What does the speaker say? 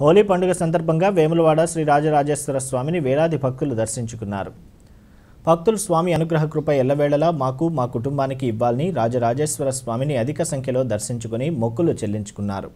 హోలీ పండుగ సందర్భంగా వేములవాడ శ్రీ రాజరాజేశ్వర స్వామిని వేలాది భక్తులు దర్శించుకున్నారు. భక్తులు స్వామి అనుగ్రహ కృప ఎల్లవేళలా మాకు మా కుటుంబానికి ఇవ్వాలని రాజరాజేశ్వర స్వామిని అధిక సంఖ్యలో దర్శించుకుని మొక్కులు చెల్లించుకున్నారు.